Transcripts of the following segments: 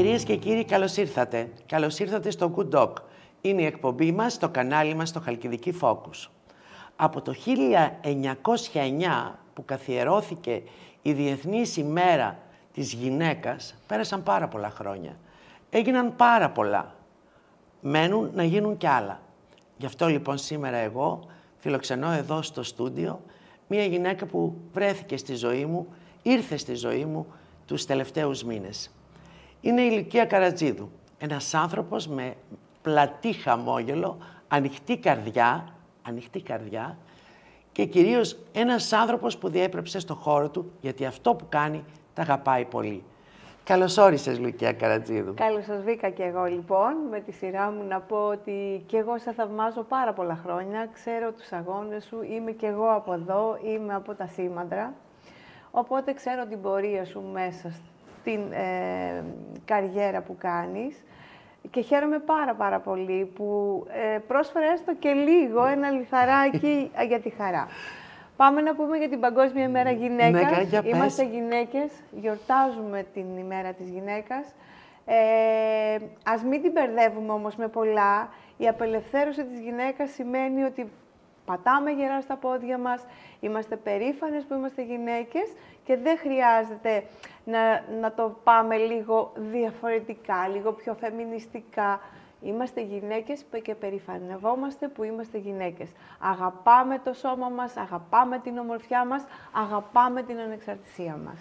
Κυρίες και κύριοι, καλώς ήρθατε. Καλώς ήρθατε στο Good Dog. Είναι η εκπομπή μας στο κανάλι μας στο Χαλκιδική Focus. Από το 1909 που καθιερώθηκε η Διεθνής ημέρα της γυναίκας, πέρασαν πάρα πολλά χρόνια. Έγιναν πάρα πολλά. Μένουν να γίνουν κι άλλα. Γι' αυτό λοιπόν σήμερα εγώ φιλοξενώ εδώ στο στούντιο μία γυναίκα που βρέθηκε στη ζωή μου, ήρθε στη ζωή μου τους τελευταίους μήνες. Είναι η Λυκία Καρατζίδου, ένας άνθρωπος με πλατή χαμόγελο, ανοιχτή καρδιά, ανοιχτή καρδιά και κυρίως ένας άνθρωπος που διέπρεψε στο χώρο του, γιατί αυτό που κάνει τα αγαπάει πολύ. Καλώς όρισες, Λουκία Καρατζίδου. Καλώς σας βρήκα και εγώ, λοιπόν. Με τη σειρά μου να πω ότι και εγώ σε θαυμάζω πάρα πολλά χρόνια. Ξέρω τους αγώνες σου, είμαι και εγώ από εδώ, είμαι από τα Σήμαντρα. Οπότε ξέρω την πορεία σου μέσα στην ε, καριέρα που κάνεις. Και χαίρομαι πάρα πάρα πολύ που ε, πρόσφερα έστω και λίγο ένα λιθαράκι για τη χαρά. Πάμε να πούμε για την Παγκόσμια ημέρα γυναίκας. Ναι, για Είμαστε γυναίκες, γιορτάζουμε την ημέρα της γυναίκας. Ε, ας μην την μπερδεύουμε όμως με πολλά. Η απελευθέρωση της γυναίκας σημαίνει ότι πατάμε γερά στα πόδια μας, είμαστε περήφανες που είμαστε γυναίκες και δεν χρειάζεται να, να το πάμε λίγο διαφορετικά, λίγο πιο φεμινιστικά. Είμαστε γυναίκες και περηφανευόμαστε που είμαστε γυναίκες. Αγαπάμε το σώμα μας, αγαπάμε την ομορφιά μας, αγαπάμε την ανεξαρτησία μας.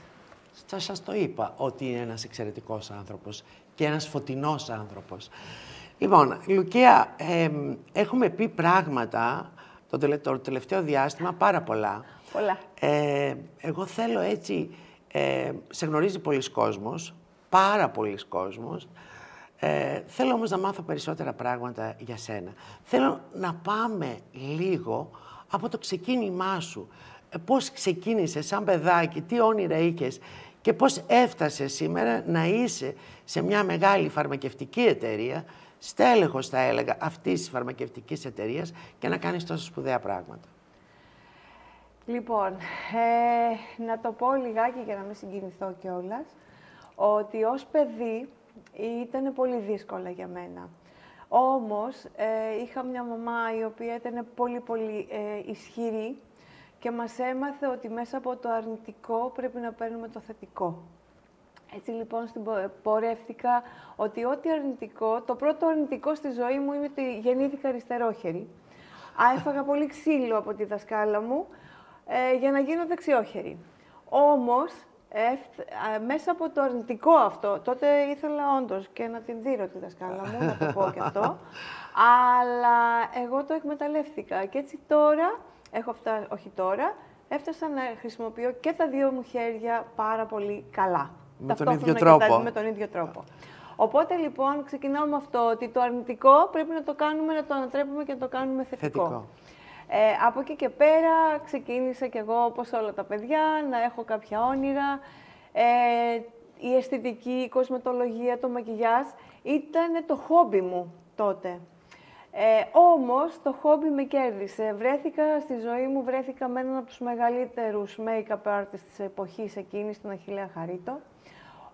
Θα σας το είπα ότι είναι ένας εξαιρετικός άνθρωπος και ένας φωτεινός άνθρωπος. Λοιπόν, Λουκία, έχουμε πει πράγματα το, τελευταίο διάστημα πάρα πολλά. Πολλά. Ε, εγώ θέλω έτσι, ε, σε γνωρίζει πολλοί κόσμος, πάρα πολλοί κόσμος, ε, θέλω όμως να μάθω περισσότερα πράγματα για σένα. Θέλω να πάμε λίγο από το ξεκίνημά σου. Ε, πώς ξεκίνησες σαν παιδάκι, τι όνειρα είχες και πώς έφτασες σήμερα να είσαι σε μια μεγάλη φαρμακευτική εταιρεία, στέλεχος θα έλεγα αυτής της φαρμακευτικής εταιρείας και να κάνεις τόσο σπουδαία πράγματα. Λοιπόν, ε, να το πω λιγάκι για να μην συγκινηθώ κιόλας, ότι ως παιδί ήταν πολύ δύσκολα για μένα. Όμως, ε, είχα μια μαμά η οποία ήταν πολύ πολύ ε, ισχυρή και μας έμαθε ότι μέσα από το αρνητικό πρέπει να παίρνουμε το θετικό. Έτσι λοιπόν στην πορεύτηκα ότι ό,τι αρνητικό, το πρώτο αρνητικό στη ζωή μου είναι ότι γεννήθηκα αριστερόχερη. Έφαγα πολύ ξύλο από τη δασκάλα μου ε, για να γίνω δεξιόχερη. Όμως, μέσα από το αρνητικό αυτό, τότε ήθελα όντως και να την δίνω τη δασκάλα μου, να το πω και αυτό, αλλά εγώ το εκμεταλλεύτηκα. Και έτσι τώρα, έχω φτάσει, όχι τώρα, έφτασα να χρησιμοποιώ και τα δύο μου χέρια πάρα πολύ καλά. Με τον ίδιο τρόπο. με τον ίδιο τρόπο. Οπότε λοιπόν ξεκινάω με αυτό, ότι το αρνητικό πρέπει να το κάνουμε, να το ανατρέπουμε και να το κάνουμε θετικό. θετικό. Ε, από εκεί και πέρα ξεκίνησα κι εγώ, όπως όλα τα παιδιά, να έχω κάποια όνειρα. Ε, η αισθητική, η κοσμετολογία, το μακιγιάζ ήταν το χόμπι μου τότε. Ε, όμως το χόμπι με κέρδισε. Βρέθηκα στη ζωή μου, βρέθηκα με έναν από τους μεγαλύτερους make-up artists της εποχής εκείνης, τον Αχιλέα Χαρίτο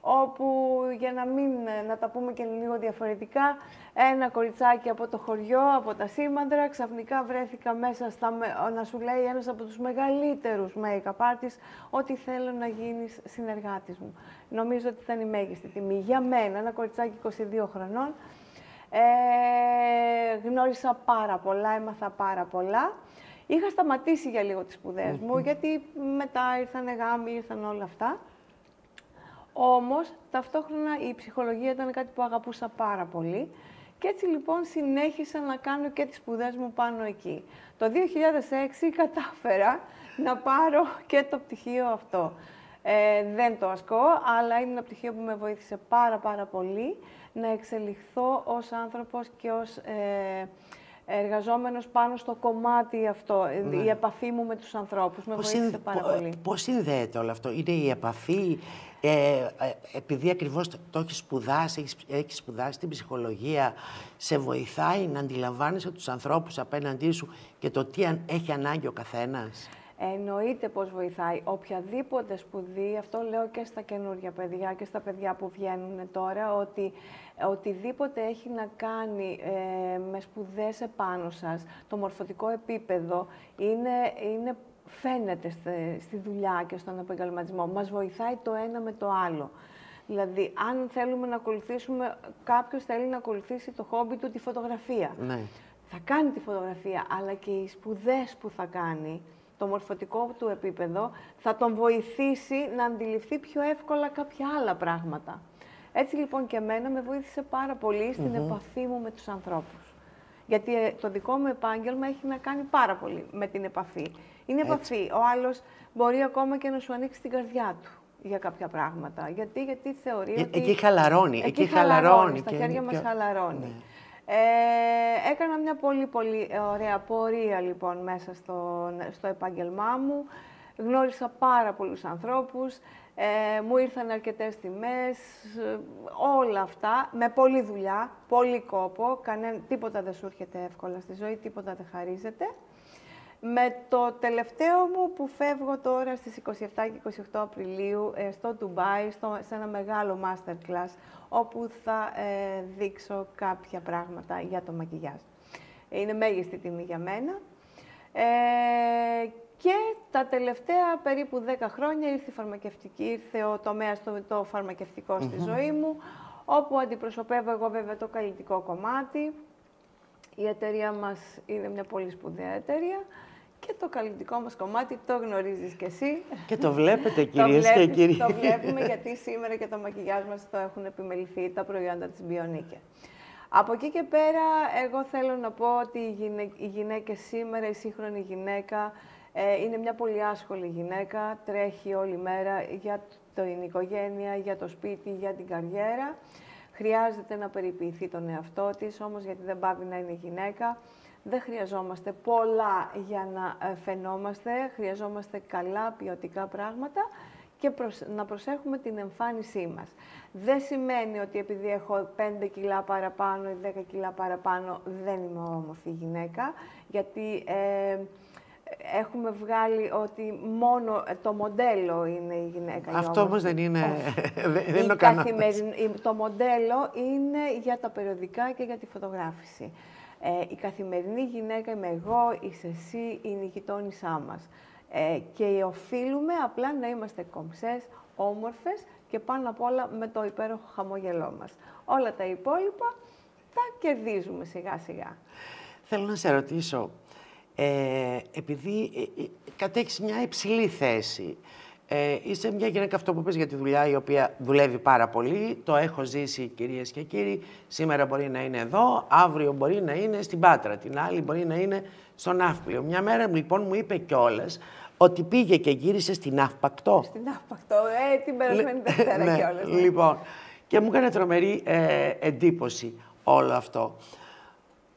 όπου για να μην να τα πούμε και λίγο διαφορετικά, ένα κοριτσάκι από το χωριό, από τα Σήμαντρα, ξαφνικά βρέθηκα μέσα στα, να σου λέει ένας από τους μεγαλύτερους make-up artists ότι θέλω να γίνεις συνεργάτης μου. Νομίζω ότι ήταν η μέγιστη τιμή. Για μένα, ένα κοριτσάκι 22 χρονών, ε, γνώρισα πάρα πολλά, έμαθα πάρα πολλά. Είχα σταματήσει για λίγο τις σπουδές μου, γιατί μετά ήρθαν γάμοι, ήρθαν όλα αυτά. Όμως, ταυτόχρονα η ψυχολογία ήταν κάτι που αγαπούσα πάρα πολύ και έτσι λοιπόν συνέχισα να κάνω και τις σπουδές μου πάνω εκεί. Το 2006 κατάφερα να πάρω και το πτυχίο αυτό. Ε, δεν το ασκώ, αλλά είναι ένα πτυχίο που με βοήθησε πάρα πάρα πολύ να εξελιχθώ ως άνθρωπος και ως ε, εργαζόμενος πάνω στο κομμάτι αυτό, ναι. η επαφή μου με τους ανθρώπους. Με βοήθησε πάρα πολύ. Πώς συνδέεται όλο αυτό, είναι η επαφή, ε, ε, επειδή ακριβώς το έχεις σπουδάσει, έχεις, έχεις σπουδάσει την ψυχολογία, σε βοηθάει να αντιλαμβάνεσαι τους ανθρώπους απέναντί σου και το τι έχει ανάγκη ο καθένας; Εννοείται πως βοηθάει. Οποιαδήποτε σπουδή, αυτό λέω και στα καινούργια παιδιά και στα παιδιά που βγαίνουν τώρα, ότι οτιδήποτε έχει να κάνει ε, με σπουδές επάνω σας, το μορφωτικό επίπεδο, είναι, είναι, φαίνεται στη, στη δουλειά και στον επαγγελματισμό. Μας βοηθάει το ένα με το άλλο. Δηλαδή, αν θέλουμε να ακολουθήσουμε, κάποιος θέλει να ακολουθήσει το χόμπι του τη φωτογραφία. Ναι. Θα κάνει τη φωτογραφία, αλλά και οι σπουδές που θα κάνει, το μορφωτικό του επίπεδο, θα τον βοηθήσει να αντιληφθεί πιο εύκολα κάποια άλλα πράγματα. Έτσι λοιπόν και εμένα με βοήθησε πάρα πολύ στην επαφή μου με τους ανθρώπους. Γιατί ε, το δικό μου επάγγελμα έχει να κάνει πάρα πολύ με την επαφή. Είναι επαφή. Ο άλλος μπορεί ακόμα και να σου ανοίξει την καρδιά του για κάποια πράγματα. Γιατί, γιατί θεωρεί Ε, ότι... Εκεί χαλαρώνει. Εκεί, Εκεί χαλαρώνει. Στα και χέρια είναι μας πιο- χαλαρώνει. Ναι. Ε, έκανα μια πολύ πολύ ωραία πορεία λοιπόν μέσα στο, στο επάγγελμά μου. Γνώρισα πάρα πολλούς ανθρώπους, ε, μου ήρθαν αρκετές τιμές, ε, όλα αυτά, με πολλή δουλειά, πολύ κόπο, κανέ, τίποτα δεν σου έρχεται εύκολα στη ζωή, τίποτα δεν χαρίζεται. Με το τελευταίο μου που φεύγω τώρα στις 27 και 28 Απριλίου ε, στο Ντουμπάι, στο, σε ένα μεγάλο masterclass, όπου θα ε, δείξω κάποια πράγματα για το μακιγιάζ. Είναι μέγιστη τιμή για μένα. Ε, και τα τελευταία περίπου 10 χρόνια ήρθε η φαρμακευτική, ήρθε ο τομέας το, το φαρμακευτικό στη ζωή μου, όπου αντιπροσωπεύω εγώ βέβαια το καλλιτικό κομμάτι. Η εταιρεία μας είναι μια πολύ σπουδαία εταιρεία και το καλλιτικό μας κομμάτι το γνωρίζεις κι εσύ. Και το βλέπετε Το κυρίες και βλέπεις, κύριοι. Το βλέπουμε γιατί σήμερα και το μακιγιάζ μας το έχουν επιμεληθεί τα προϊόντα της Bionique. Από εκεί και πέρα, εγώ θέλω να πω ότι η, γυναί η γυναίκα σήμερα, η σύγχρονη γυναίκα, ε, είναι μια πολύ άσχολη γυναίκα, τρέχει όλη μέρα για την οικογένεια, για το σπίτι, για την καριέρα. Χρειάζεται να περιποιηθεί τον εαυτό της, όμως γιατί δεν πάβει να είναι γυναίκα. Δεν χρειαζόμαστε πολλά για να ε, φαινόμαστε, χρειαζόμαστε καλά ποιοτικά πράγματα και προσ- να προσέχουμε την εμφάνισή μας. Δεν σημαίνει ότι επειδή έχω 5 κιλά παραπάνω ή 10 κιλά παραπάνω δεν είμαι όμορφη γυναίκα, γιατί ε, έχουμε βγάλει ότι μόνο ε, το μοντέλο είναι η γυναίκα. η Αυτό όμως όμορφη. δεν είναι, Όχι. δεν, δεν Η είναι ο κανόνας. καθημεριν- η- Το μοντέλο είναι για τα περιοδικά και για τη φωτογράφηση. Ε, η καθημερινή γυναίκα είμαι εγώ, είσαι εσύ, είναι η γειτόνισά μας. Ε, και οφείλουμε απλά να είμαστε κομψές, όμορφες και πάνω απ' όλα με το υπέροχο χαμόγελό μας. Όλα τα υπόλοιπα τα κερδίζουμε σιγά σιγά. Θέλω να σε ρωτήσω, ε, επειδή ε, ε, κατέχεις μια υψηλή θέση, ε, είσαι μια γυναίκα αυτό που πες για τη δουλειά η οποία δουλεύει πάρα πολύ, το έχω ζήσει κυρίες και κύριοι, σήμερα μπορεί να είναι εδώ, αύριο μπορεί να είναι στην Πάτρα, την άλλη μπορεί να είναι στο Ναύπλιο. Μια μέρα λοιπόν μου είπε κιόλας ότι πήγε και γύρισε στην Ναύπακτο. Στην άφπακτο, ε, την περασμένη Δευτέρα Ναι, κιόλας. ναι. Λοιπόν, και μου έκανε τρομερή ε, εντύπωση όλο αυτό.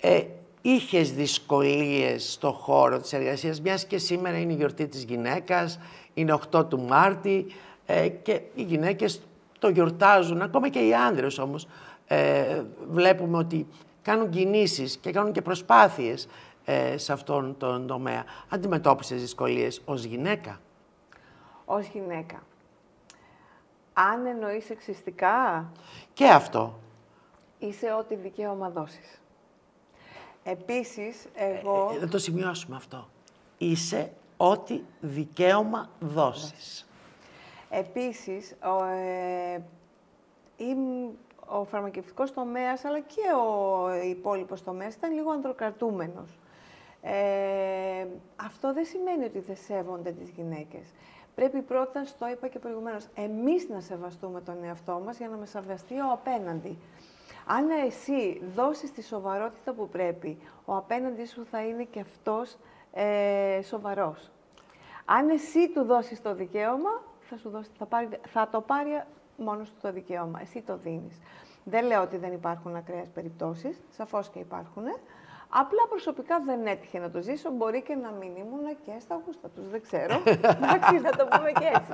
Ε, είχες δυσκολίες στο χώρο της εργασίας, μιας και σήμερα είναι η γιορτή της γυναίκας, είναι 8 του Μάρτη ε, και οι γυναίκες το γιορτάζουν, ακόμα και οι άντρες όμως. Ε, βλέπουμε ότι κάνουν κινήσεις και κάνουν και προσπάθειες ε, σε αυτόν τον τομέα. Αντιμετώπισες δυσκολίες ως γυναίκα; Ως γυναίκα. Αν εννοείς σεξιστικά, Και αυτό. είσαι ό,τι δικαίωμα δώσεις. Επίσης, εγώ... Ε, να το σημειώσουμε αυτό. Είσαι ό,τι δικαίωμα δώσεις. Επίσης, ο, ε, η- ο φαρμακευτικός τομέας, αλλά και ο υπόλοιπος τομέας ήταν λίγο ανδροκρατούμενος. Ε, αυτό δεν σημαίνει ότι δεν σέβονται τις γυναίκες. Πρέπει πρώτα, στο είπα και προηγουμένως, εμείς να σεβαστούμε τον εαυτό μας για να με σεβαστεί ο απέναντι. Αν εσύ δώσεις τη σοβαρότητα που πρέπει, ο απέναντι σου θα είναι και αυτός ε, σοβαρός. Αν εσύ του δώσεις το δικαίωμα, θα, σου δώσει, θα, πάρει, θα το πάρει μόνος του το δικαίωμα. Εσύ το δίνεις. Δεν λέω ότι δεν υπάρχουν ακραίες περιπτώσεις, σαφώς και υπάρχουν, Απλά προσωπικά δεν έτυχε να το ζήσω. Μπορεί και να μην ήμουν και στα γούστα τους. Δεν ξέρω. Εντάξει, να το πούμε και έτσι.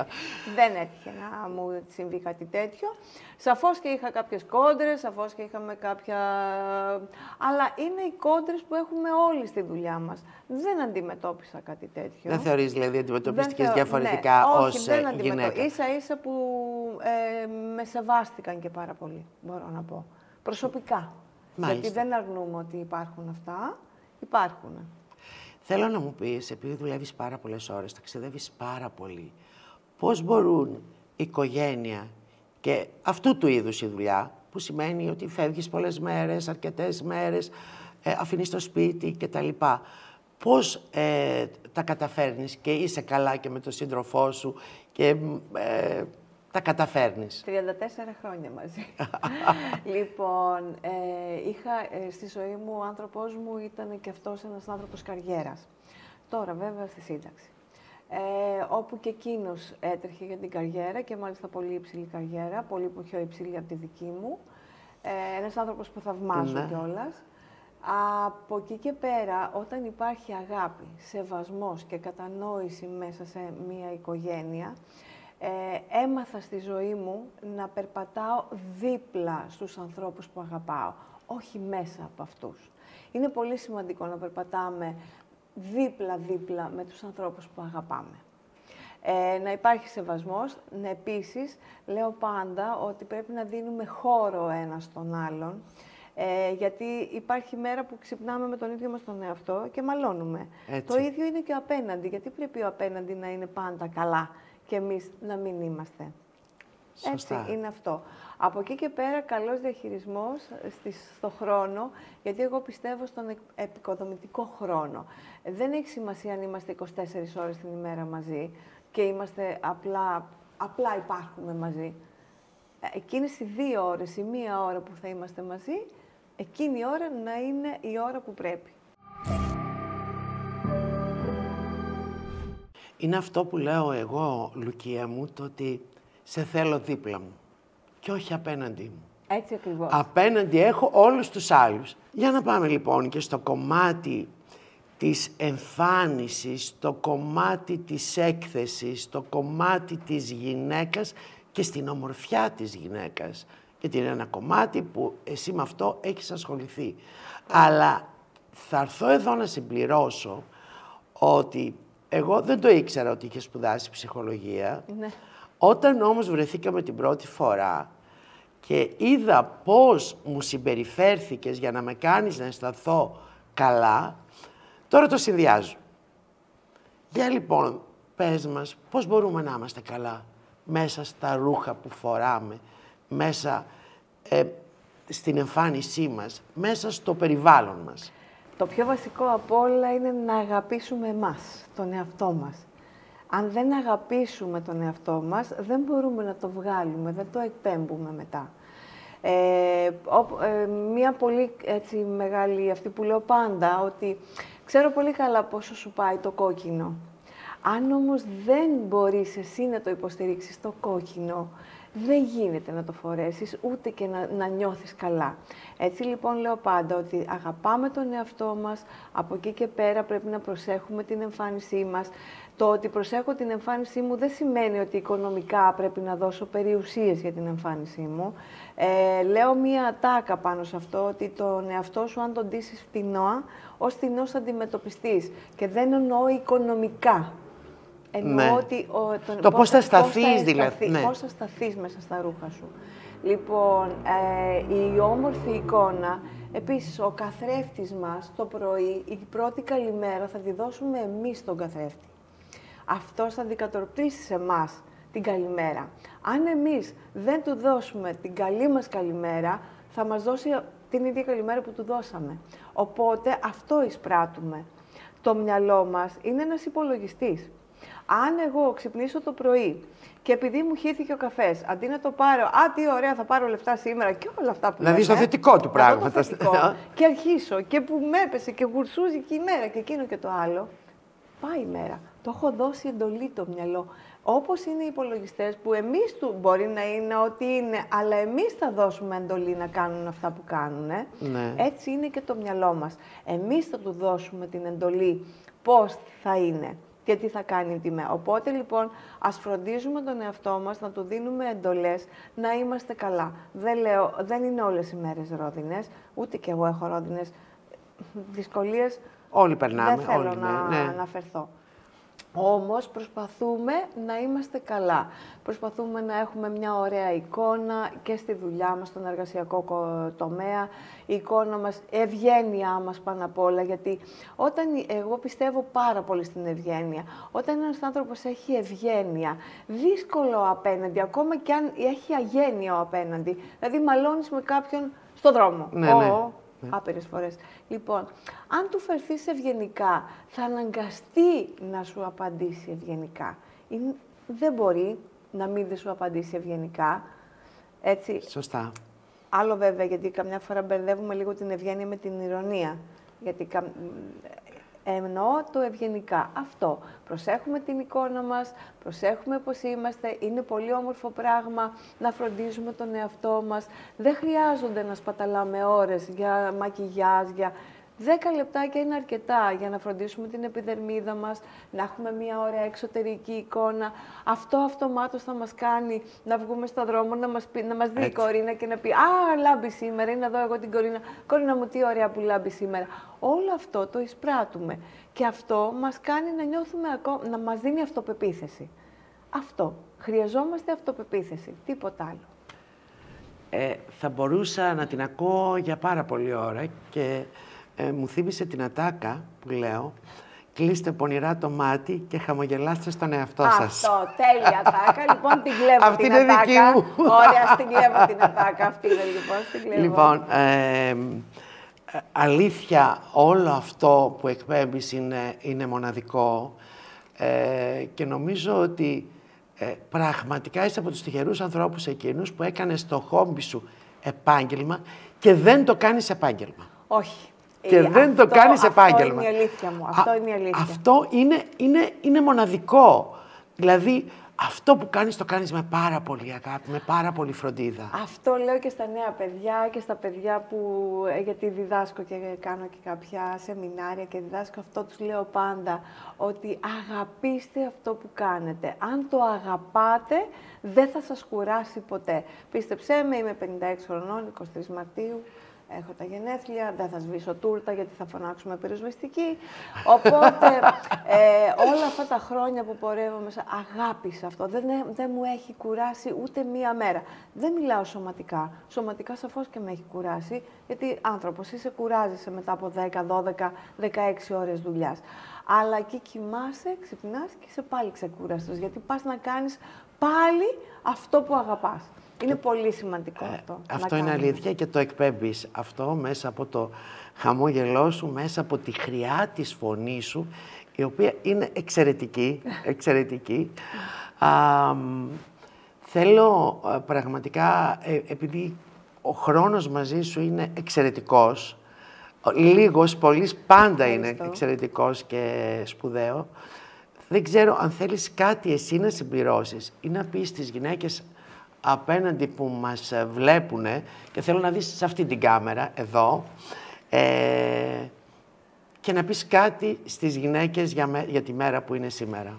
δεν έτυχε να μου συμβεί κάτι τέτοιο. Σαφώς και είχα κάποιες κόντρες, σαφώς και είχαμε κάποια. Αλλά είναι οι κόντρες που έχουμε όλοι στη δουλειά μας. Δεν αντιμετώπισα κάτι τέτοιο. Δεν θεωρείς δηλαδή αντιμετωπίστηκες διαφορετικά ναι, ως γυναίκα; σα ίσα που ε, με σεβάστηκαν και πάρα πολύ, μπορώ να πω. Προσωπικά. Μάλιστα. Γιατί δεν αρνούμε ότι υπάρχουν αυτά. Υπάρχουν. Θέλω να μου πεις, επειδή δουλεύεις πάρα πολλές ώρες, ταξιδεύεις πάρα πολύ, πώς μπορούν η οικογένεια και αυτού του είδους η δουλειά, που σημαίνει ότι φεύγεις πολλές μέρες, αρκετές μέρες, ε, αφήνεις το σπίτι κτλ. Πώς ε, τα καταφέρνεις και είσαι καλά και με τον σύντροφό σου και ε, τα καταφέρνεις. 34 χρόνια μαζί. λοιπόν, ε, είχα ε, στη ζωή μου, ο άνθρωπός μου ήταν και αυτός ένας άνθρωπος καριέρας. Τώρα βέβαια στη σύνταξη. Ε, όπου και εκείνος έτρεχε για την καριέρα και μάλιστα πολύ υψηλή καριέρα, πολύ πιο υψηλή από τη δική μου. Ε, ένας άνθρωπος που θαυμάζω ναι. κιόλας. Από εκεί και πέρα, όταν υπάρχει αγάπη, σεβασμός και κατανόηση μέσα σε μία οικογένεια, ε, έμαθα στη ζωή μου να περπατάω δίπλα στους ανθρώπους που αγαπάω, όχι μέσα από αυτούς. Είναι πολύ σημαντικό να περπατάμε δίπλα-δίπλα με τους ανθρώπους που αγαπάμε. Ε, να υπάρχει σεβασμός, να επίσης λέω πάντα ότι πρέπει να δίνουμε χώρο ένα στον άλλον, ε, γιατί υπάρχει μέρα που ξυπνάμε με τον ίδιο μας τον εαυτό και μαλώνουμε. Το ίδιο είναι και ο απέναντι, γιατί πρέπει ο απέναντι να είναι πάντα καλά; Και εμείς να μην είμαστε. Σωστά. Έτσι είναι αυτό. Από εκεί και πέρα, καλός διαχειρισμός στο χρόνο, γιατί εγώ πιστεύω στον επικοδομητικό χρόνο. Δεν έχει σημασία αν είμαστε 24 ώρες την ημέρα μαζί και είμαστε απλά, απλά υπάρχουμε μαζί. Ε, εκείνες οι δύο ώρες, η μία ώρα που θα είμαστε μαζί, εκείνη η ώρα να είναι η ώρα που πρέπει. Είναι αυτό που λέω εγώ, Λουκία μου, το ότι σε θέλω δίπλα μου και όχι απέναντί μου. Έτσι ακριβώς. Απέναντι έχω όλους τους άλλους. Για να πάμε λοιπόν και στο κομμάτι της εμφάνισης, το κομμάτι της έκθεσης, το κομμάτι της γυναίκας και στην ομορφιά της γυναίκας. Γιατί είναι ένα κομμάτι που εσύ με αυτό έχεις ασχοληθεί. Αλλά θα έρθω εδώ να συμπληρώσω ότι εγώ δεν το ήξερα ότι είχε σπουδάσει ψυχολογία. Ναι. Όταν όμως βρεθήκαμε την πρώτη φορά και είδα πώς μου συμπεριφέρθηκες για να με κάνεις να αισθανθώ καλά, τώρα το συνδυάζω. Για λοιπόν, πες μας, πώς μπορούμε να είμαστε καλά μέσα στα ρούχα που φοράμε, μέσα ε, στην εμφάνισή μας, μέσα στο περιβάλλον μας. Το πιο βασικό από όλα είναι να αγαπήσουμε εμάς, τον εαυτό μας. Αν δεν αγαπήσουμε τον εαυτό μας, δεν μπορούμε να το βγάλουμε, δεν το εκπέμπουμε μετά. Ε, ε, μία πολύ έτσι, μεγάλη, αυτή που λέω πάντα, ότι ξέρω πολύ καλά πόσο σου πάει το κόκκινο. Αν όμως δεν μπορείς εσύ να το υποστηρίξεις το κόκκινο, δεν γίνεται να το φορέσεις ούτε και να, να νιώθεις καλά. Έτσι λοιπόν λέω πάντα ότι αγαπάμε τον εαυτό μας, από εκεί και πέρα πρέπει να προσέχουμε την εμφάνισή μας. Το ότι προσέχω την εμφάνισή μου δεν σημαίνει ότι οικονομικά πρέπει να δώσω περιουσίες για την εμφάνισή μου. Ε, λέω μία τάκα πάνω σε αυτό, ότι τον εαυτό σου αν τον ντύσεις φτηνό, ως φτηνός αντιμετωπιστής. Και δεν εννοώ οικονομικά. Εννοώ ναι. ότι ο, τον, το πώς θα σταθείς δηλαδή. Ναι. Πώς θα σταθείς μέσα στα ρούχα σου. Λοιπόν, ε, η όμορφη εικόνα, επίσης ο καθρέφτης μας το πρωί, η πρώτη καλημέρα θα τη δώσουμε εμείς τον καθρέφτη. Αυτός θα αντικατορπτήσει σε εμάς την καλημέρα. Αν εμείς δεν του δώσουμε την καλή μας καλημέρα, θα μας δώσει την ίδια καλημέρα που του δώσαμε. Οπότε αυτό εισπράττουμε. Το μυαλό μας είναι ένας υπολογιστής. Αν εγώ ξυπνήσω το πρωί και επειδή μου χύθηκε ο καφές, αντί να το πάρω, Α, τι ωραία, θα πάρω λεφτά σήμερα και όλα αυτά που. Να δεις το θετικό του πράγμα. και αρχίσω και που με έπεσε και γουρσούζει και η μέρα και εκείνο και το άλλο. πάει η μέρα. Το έχω δώσει εντολή το μυαλό. Όπως είναι οι υπολογιστές που εμείς του μπορεί να είναι ό,τι είναι, αλλά εμείς θα δώσουμε εντολή να κάνουν αυτά που κάνουν. Ναι. Έτσι είναι και το μυαλό μας. Εμείς θα του δώσουμε την εντολή πώς θα είναι και τι θα κάνει τη μέρα. Οπότε λοιπόν ας φροντίζουμε τον εαυτό μας να του δίνουμε εντολές να είμαστε καλά. Δεν, λέω, δεν είναι όλες οι μέρες ρόδινες, ούτε και εγώ έχω ρόδινες δυσκολίες. Όλοι περνάμε, Δεν θέλω όλοι, να ναι, ναι. αναφερθώ. Όμως προσπαθούμε να είμαστε καλά. Προσπαθούμε να έχουμε μια ωραία εικόνα και στη δουλειά μας, στον εργασιακό κο- τομέα. Η εικόνα μας, ευγένειά μας πάνω απ' όλα. Γιατί όταν, εγώ πιστεύω πάρα πολύ στην ευγένεια. Όταν ένας άνθρωπος έχει ευγένεια, δύσκολο απέναντι, ακόμα και αν έχει αγένεια ο απέναντι. Δηλαδή μαλώνεις με κάποιον στον δρόμο. Ναι, Ω, ναι. ω, Άπειρες φορές. Λοιπόν, αν του φερθείς ευγενικά, θα αναγκαστεί να σου απαντήσει ευγενικά. Είναι- δεν μπορεί να μην δεν σου απαντήσει ευγενικά. Έτσι. Σωστά. Άλλο βέβαια, γιατί καμιά φορά μπερδεύουμε λίγο την ευγένεια με την ηρωνία. Γιατί κα... εννοώ το ευγενικά. Αυτό. Προσέχουμε την εικόνα μας, προσέχουμε πώς είμαστε. Είναι πολύ όμορφο πράγμα να φροντίζουμε τον εαυτό μας. Δεν χρειάζονται να σπαταλάμε ώρες για μακιγιάζ, για... Δέκα λεπτάκια είναι αρκετά για να φροντίσουμε την επιδερμίδα μας, να έχουμε μια ωραία εξωτερική εικόνα. Αυτό αυτομάτως θα μας κάνει να βγούμε στον δρόμο, να μας, πει, να μας δει η Έτσι. κορίνα και να πει «Α, λάμπει σήμερα, είναι εδώ εγώ την κορίνα. Κορίνα μου, τι ωραία που λάμπει σήμερα». Όλο αυτό το εισπράττουμε και αυτό μας κάνει να νιώθουμε, ακό- να μας δίνει αυτοπεποίθηση. Αυτό. Χρειαζόμαστε αυτοπεποίθηση, τίποτα άλλο. Ε, θα μπορούσα να την ακούω για πάρα πολλή ώρα και ε, μου θύμισε την ατάκα που λέω «Κλείστε πονηρά το μάτι και χαμογελάστε στον εαυτό σας». Αυτό, τέλεια ατάκα. Λοιπόν, την κλέβω Αυτή την είναι δική ατάκα. μου. Ωραία, στην κλέβω την ατάκα. Αυτή είναι λοιπόν, στην κλέβω. Λοιπόν, ε, ε, αλήθεια, όλο αυτό που εκπέμπεις είναι, είναι μοναδικό ε, και νομίζω ότι ε, πραγματικά είσαι από τους τυχερούς ανθρώπους εκείνους που έκανες το χόμπι σου επάγγελμα και δεν το κάνεις επάγγελμα. Όχι. Και Ε, δεν το αυτό- κάνεις επάγγελμα. Αυτό είναι η αλήθεια μου. Αυτό Α, είναι η αλήθεια. Αυτό είναι, είναι, είναι μοναδικό. Δηλαδή, αυτό που κάνεις το κάνεις με πάρα πολύ αγάπη, με πάρα πολύ φροντίδα. Αυτό λέω και στα νέα παιδιά και στα παιδιά που, ε, γιατί διδάσκω και κάνω και κάποια σεμινάρια και διδάσκω αυτό, τους λέω πάντα, ότι αγαπήστε αυτό που κάνετε. Αν το αγαπάτε, δεν θα σας κουράσει ποτέ. Πίστεψέ με, είμαι 56 χρονών, 23 Μαρτίου, έχω τα γενέθλια, δεν θα σβήσω τούρτα γιατί θα φωνάξουμε πυροσβεστική. Οπότε, ε, όλα αυτά τα χρόνια που πορεύω μέσα, αγάπησα αυτό. Δεν, ε- δεν μου έχει κουράσει ούτε μία μέρα. Δεν μιλάω σωματικά. Σωματικά σαφώς και με έχει κουράσει, γιατί άνθρωπος είσαι, κουράζεσαι μετά από 10, 12, 16 ώρες δουλειάς. Αλλά εκεί κοιμάσαι, ξυπνάς και είσαι πάλι ξεκούραστος, γιατί πας να κάνεις πάλι αυτό που αγαπάς. Είναι πολύ σημαντικό αυτό. να Ε, Αυτό είναι κάνουμε. αλήθεια και το εκπέμπεις αυτό μέσα από το χαμόγελό σου, μέσα από τη χρειά της φωνής σου, η οποία είναι εξαιρετική, εξαιρετική. Α, μ, θέλω ε, πραγματικά, ε, επειδή ο χρόνος μαζί σου είναι εξαιρετικός, ο- λίγος, πολύς, πάντα είναι Ευχαριστώ. εξαιρετικός και σπουδαίο, δεν ξέρω αν θέλεις κάτι εσύ να συμπληρώσεις ή να πεις στις γυναίκες απέναντι που μας βλέπουν και θέλω να δεις σε αυτή την κάμερα, εδώ, ε, και να πεις κάτι στις γυναίκες για, με- για τη μέρα που είναι σήμερα.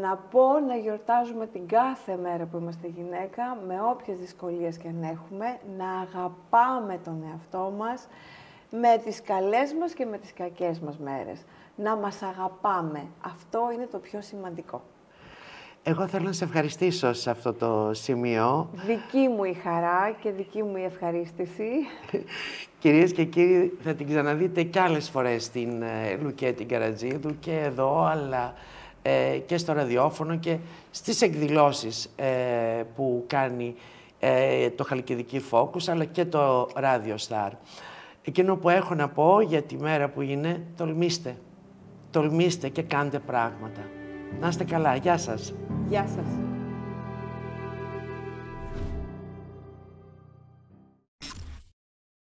Να πω να γιορτάζουμε την κάθε μέρα που είμαστε γυναίκα, με όποιες δυσκολίες και αν έχουμε, να αγαπάμε τον εαυτό μας, με τις καλές μας και με τις κακές μας μέρες. Να μας αγαπάμε. Αυτό είναι το πιο σημαντικό. Εγώ θέλω να σε ευχαριστήσω σε αυτό το σημείο. Δική μου η χαρά και δική μου η ευχαρίστηση. Κυρίες και κύριοι, θα την ξαναδείτε κι άλλες φορές στην ε, Λουκέτη Καρατζίδου και εδώ, αλλά ε, και στο ραδιόφωνο και στις εκδηλώσεις ε, που κάνει ε, το Χαλκιδική Focus, αλλά και το Radio Star. Εκείνο που έχω να πω για τη μέρα που είναι, τολμήστε. Τολμήστε και κάντε πράγματα. Να είστε καλά. Γεια σας. Γεια σας.